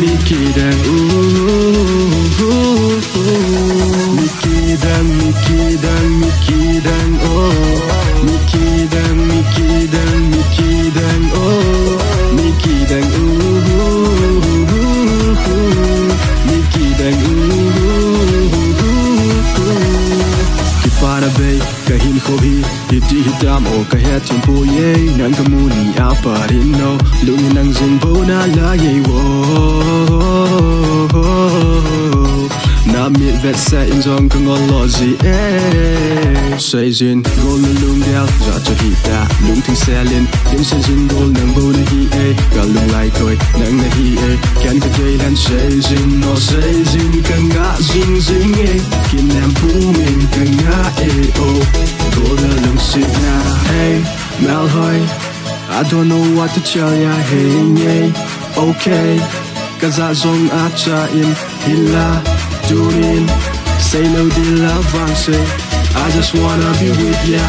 Mickey Dang Kipara bay kahin ko hi hi ti hi tam o ka he chim pu ye nan ka mu ni a pa rin no lu ni nang ang zingbo na la ye wo na mi vet sa in zong lo olozi e say zin gol na lung dial za cho hita lung ting selin yin sen zin kan nga zing kiếm em kin lam pu min oh gol na lung sit hey mel hoi I don't know what to tell ya hey yeah okay Cause I zong acha in hila durin Say no di la vang I just wanna be with ya.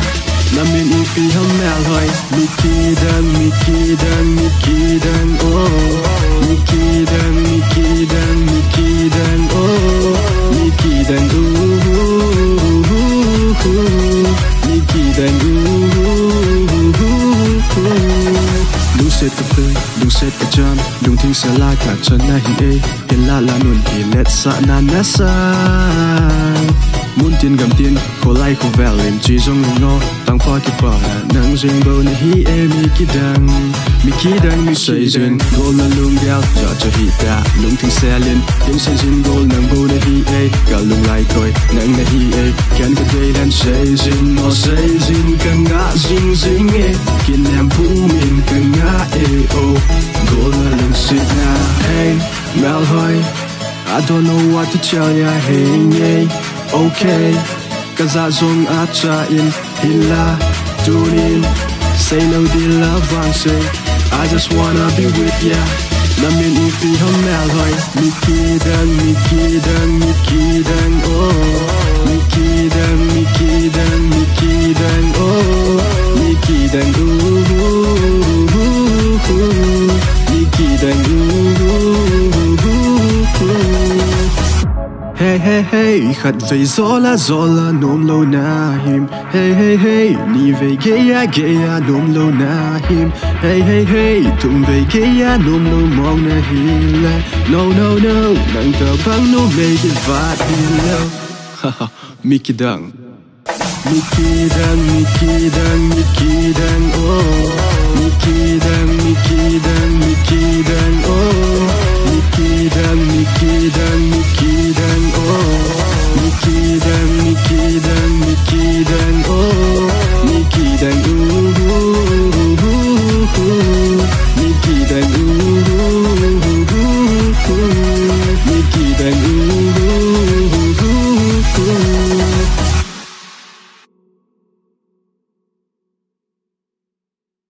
Na min in fi ham mel hoy Miki dan, Miki oh. Miki dan, jam Lung ting sa la ka chan na hi e Hin la la nun hi let sa na na sa. Mun tin gam tin ko lai ko vel in chi zong lung no Tang pa ki pa nang jing bo na hi e mi ki dang Mi ki dang mi say zin Gol na lung dial ja cha hi ta Lung ting sa lin Ting sa zin gol nang bo na hi e Ga lung lai koi nang na hi e Kan ka day lan say zin No say zin ka nga zing zing e Kin lam pu min ka nga e hey Mel I don't know what to tell ya. Hey hey, okay. Cause I zong acha in hila tune in Say no deal la vang say I just wanna be with ya. Na min i fi ham mel hoy Miki dang, Miki dang, Miki dang oh. Miki dang, Miki dang, Miki dang oh. Miki dang ooh, Hey hey hey, khát dây gió là gió là nôm lâu na him Hey hey hey, ni về ghê ya ghê ya nôm lâu na him Hey hey hey, tung về ghê ya nôm lâu mong na hi la. No no no, nang tờ băng nô mê cái vạt hi la. Haha, Mickey Dang. Mickey Dang, Mickey Dang, Mickey Dang, oh. Mickey Dang, Mickey Dang, Mickey Dang,